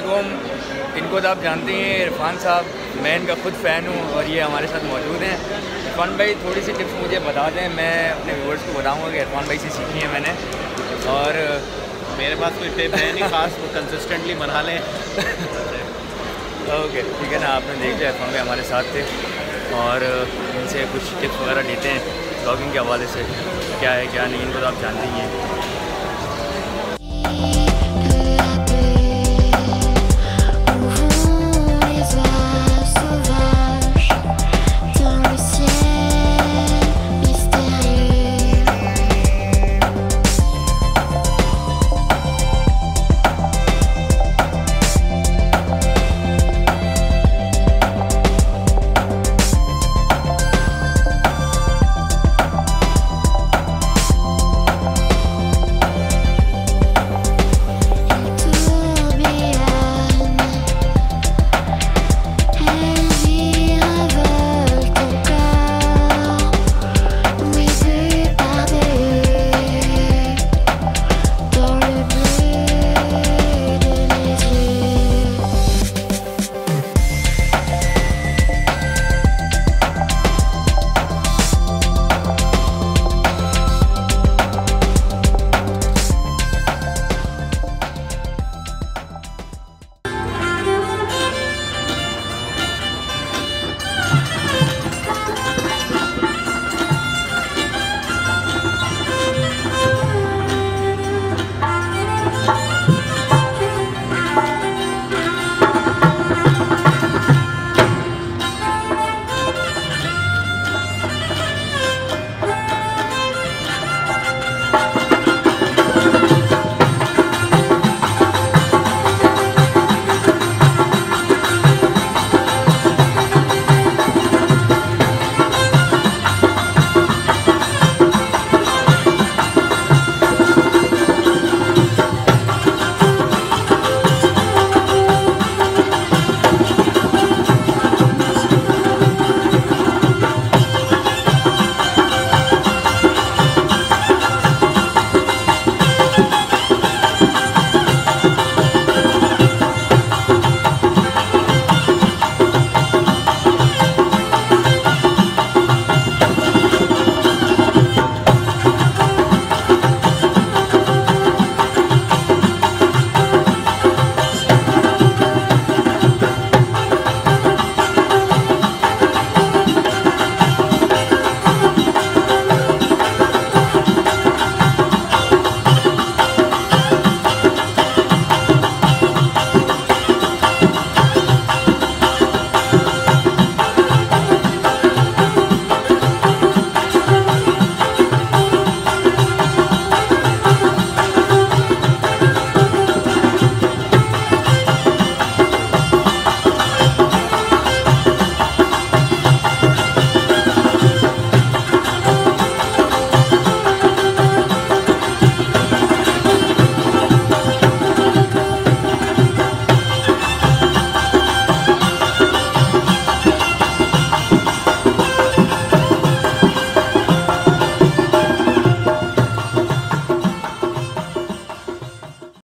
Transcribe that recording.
वालेकुम। इनको तो आप जानते हैं इरफान साहब मैं इनका खुद फ़ैन हूँ और ये हमारे साथ मौजूद हैं। इरफान भाई थोड़ी सी टिप्स मुझे बता दें मैं अपने व्यूवर्स को बताऊँगा कि इरफान भाई से सीखी है मैंने। और मेरे पास कोई टिप है नहीं खास वो कंसिस्टेंटली बना लें। ओके ठीक है ना आपने देख लिया इरफान भाई हमारे साथ थे। और इनसे कुछ टिप्स वगैरह लेते हैं ब्लॉगिंग के हवाले से क्या है क्या नहीं इनको तो आप जानते ही हैं।